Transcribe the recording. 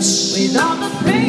dance. Without the pain.